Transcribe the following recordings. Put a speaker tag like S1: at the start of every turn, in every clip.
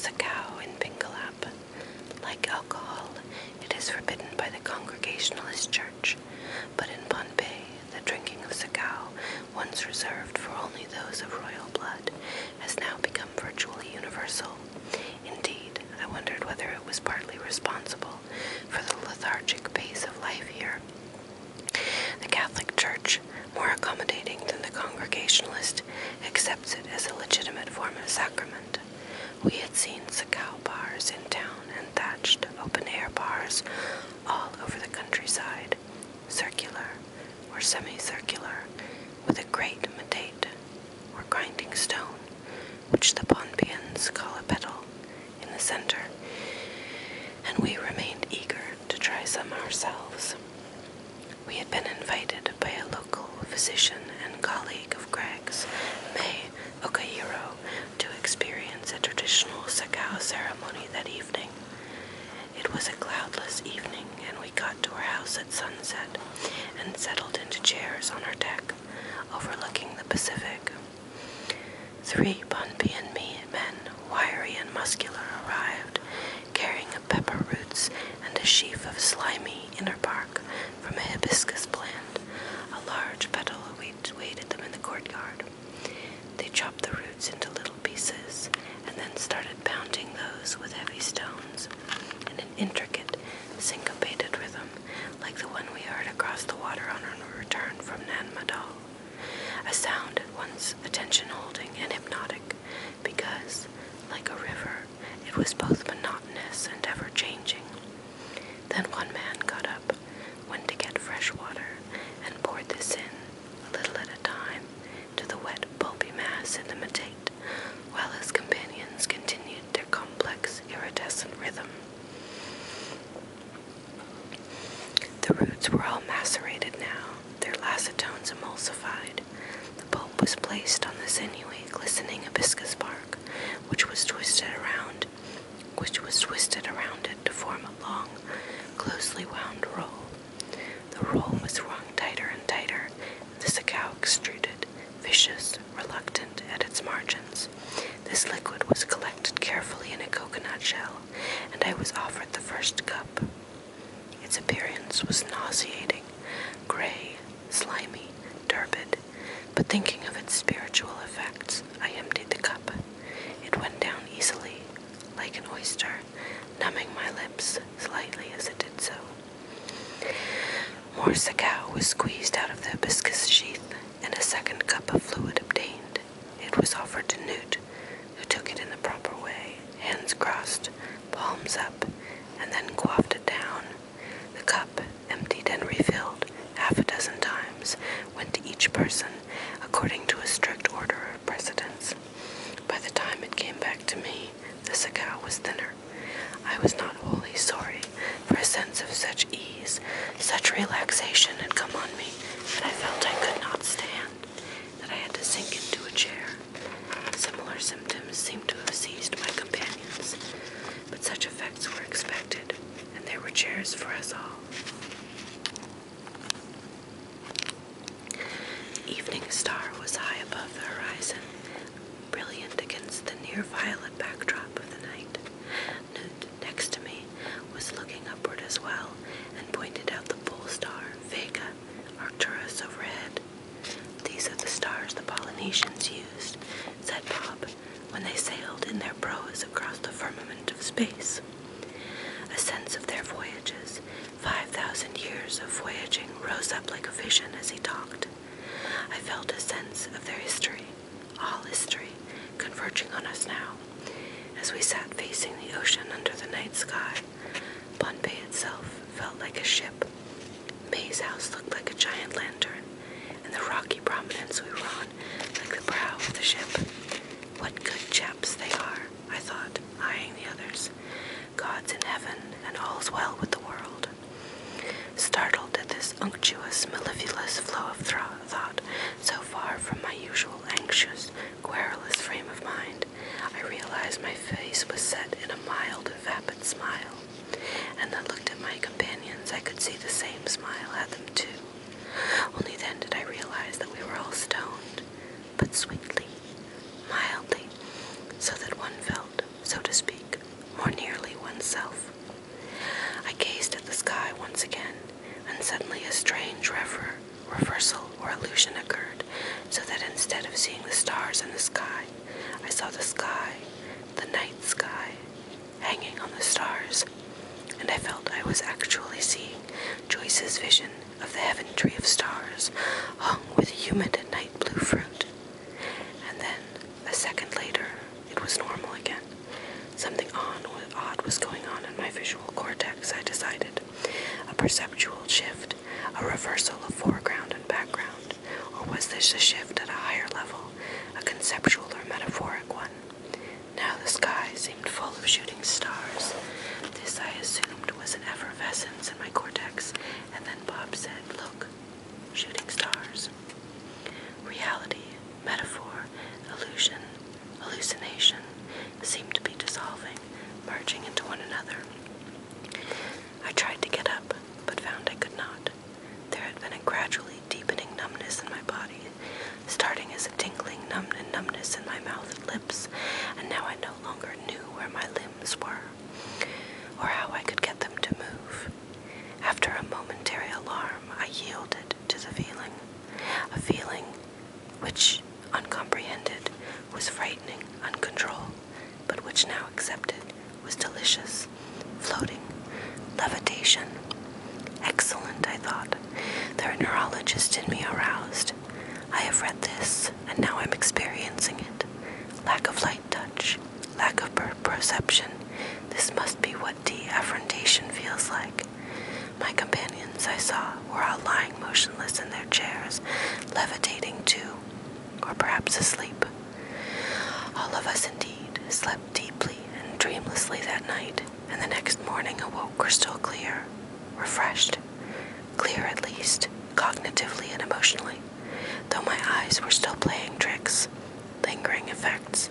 S1: Sakau in Pingelap. Like alcohol, it is forbidden by the Congregationalist Church, but in Pohnpei, the drinking of Sakau, once reserved for only those of royal blood, has now become virtually universal. Indeed, I wondered whether it was partly responsible for the lethargic pace of life here. The Catholic Church, more accommodating than the Congregationalist, accepts it as a legitimate form of sacrament. We had seen Sakau bars in town and thatched open-air bars all over the countryside, circular or semicircular, with a great metate or grinding stone, which the Pohnpeians call a pedal, in the center, and we remained eager to try some ourselves. We had been invited by a local physician and colleague of Greg's, May Okahiro, to experience a traditional Sakau ceremony that evening. It was a cloudless evening, and we got to our house at sunset and settled into chairs on our deck, overlooking the Pacific. Three Pohnpeian men, wiry and muscular, arrived, carrying a pepper roots and a sheaf of slimy inner bark from a hibiscus plant. A large petal awaited them in the courtyard. They chopped the roots into little pieces and then started pounding those with heavy stones in an intricate, syncopated rhythm like the one we heard across the water on our return from Nan Madol. A sound at once attention holding and hypnotic because, like a river, it was both monotonous and ever changing. Then one man got up, went to get fresh water, and poured this in, a little at a time, to the wet, pulpy mass in the metate, while his companions continued their complex, iridescent rhythm. The roots were all macerated now, their lactones emulsified. The pulp was placed on the sinewy, glistening hibiscus bark, which was twisted around, which was twisted around it to form a long, closely wound roll. The roll was wrung tighter and tighter, the sakau extruded, vicious, reluctant at its margins. This liquid was collected carefully in a coconut shell, and I was offered the first cup. Its appearance was nauseating, gray, slimy, turbid, but thinking of its spiritual effects, I emptied the cup. It went down easily, like an oyster, numbing my lips slightly as it so. More sakau was squeezed out of the hibiscus sheath, and a second cup of fluid obtained. It was offered to Knut, who took it in the proper way, hands crossed, palms up, and then quaffed it down. The cup, emptied and refilled half a dozen times, went to each person according to a strict order of precedence. By the time it came back to me, the sakau was thinner. I was not wholly sorry, for a sense of such ease, such relaxation had come on me that I felt I could not stand, that I had to sink into a chair. Similar symptoms seemed to have seized my companions, but such effects were expected, and there were chairs for us all. The evening star was high above the horizon, brilliant against the near violet backdrop of the night. Knut, next to me, was looking upward as well and pointed out the pole star, Vega, Arcturus overhead. These are the stars the Polynesians used, said Bob, when they sailed in their proas across the firmament of space. A sense of their voyages, five thousand years of voyaging, rose up like a vision as he talked. I felt a sense of their history, all history, converging on us now, as we sat facing the ocean under the night sky. Pohnpei itself felt like a ship. May's house looked like a giant lantern, and the rocky prominence we were on like the prow of the ship. What good chaps they are, I thought, eyeing the others. God's in heaven, and all's well with the in the sky. I saw the sky, the night sky, hanging on the stars, and I felt I was actually seeing Joyce's vision of the heaven tree of stars hung with humid and night blue fruit. And then, a second later, it was normal again. Something odd was going on in my visual cortex, I decided. A perceptual shift, a reversal of foreground and background, or was this a shift at a higher level, conceptual or metaphoric one? Now the sky seemed full of shooting stars. This I assumed was an effervescence in my cortex, and then Bob said, Look, shooting stars. Reality, metaphor, illusion, hallucination seemed to be dissolving, merging into one another. I tried to get up, but found I could not. There had been a gradually deepening numbness in my body, starting as a tingling numb numbness in my mouth and lips, and now I no longer knew where my limbs were, or how I could get them to move. After a momentary alarm, I yielded to the feeling, a feeling which, uncomprehended, was frightening, uncontrolled, but which now accepted was delicious, floating, levitation. Excellent, I thought. The neurologist in me aroused. I have read this, and now I'm experiencing it. Lack of light touch, lack of per perception. This must be what de-afferentation feels like. My companions, I saw, were all lying motionless in their chairs, levitating too, or perhaps asleep. All of us, indeed, slept deeply and dreamlessly that night, and the next morning awoke crystal clear, refreshed, clear at least, cognitively and emotionally, though my eyes were still playing tricks, lingering effects.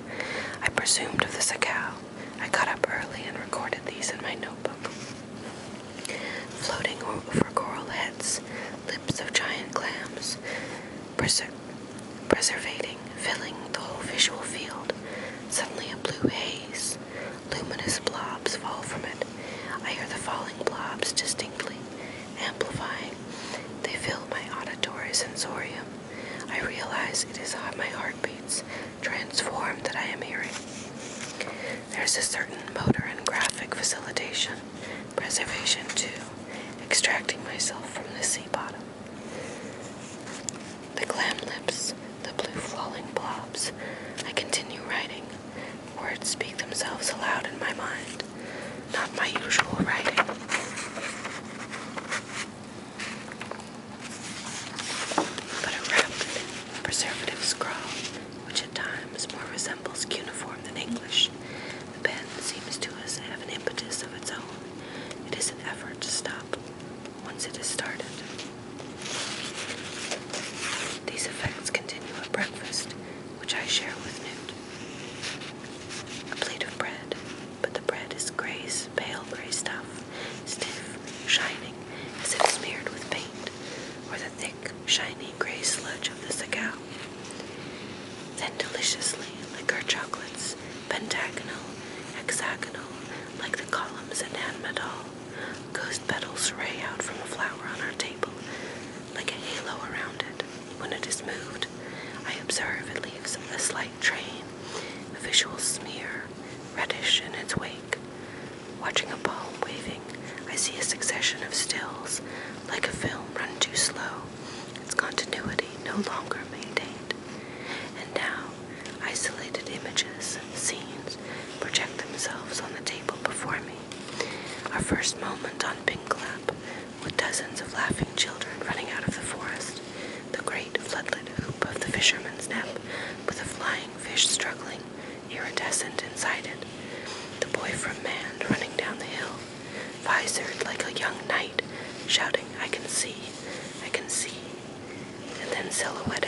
S1: I presumed of the Sakau. I got up early and recorded these in my notebook. Floating over coral heads, lips of giant clams, preser- preservating, filling the whole visual field. Suddenly a blue haze, luminous blobs fall from it. I hear the falling blobs distinctly, amplifying. They fill my auditory sensorium. I realize it is my heartbeats, transformed that I am hearing. There's a certain motor and graphic facilitation, preservation too, extracting myself from the sea bottom. The clam lips, the blue falling blobs. I continue writing. Words speak themselves aloud in my mind, not my usual writing. But a rapid, preservative scrawl, which at times more resembles cuneiform than English. The pen seems to us to have an impetus of its own. It is an effort to stop once it is started. These effects continue at breakfast, which I share with Knut. A plate of bread, but the bread is gray, pale gray stuff, stiff, shining, as if smeared with paint, or the thick, shiny gray sludge of the Sakau. Then deliciously liquor chocolates, pentagonal, hexagonal, like the columns at Nan Madol. Ghost petals ray out from a flower on our table, like a halo around it. When it is moved, I observe it slight train, a visual smear, reddish in its wake. Watching a palm waving, I see a succession of stills, like a film run too slow, its continuity no longer maintained. And now, isolated images, scenes, project themselves on the table before me. Our first moment on Pingelap, The boy from Mand, running down the hill, visored like a young knight, shouting, I can see, I can see, and then silhouette.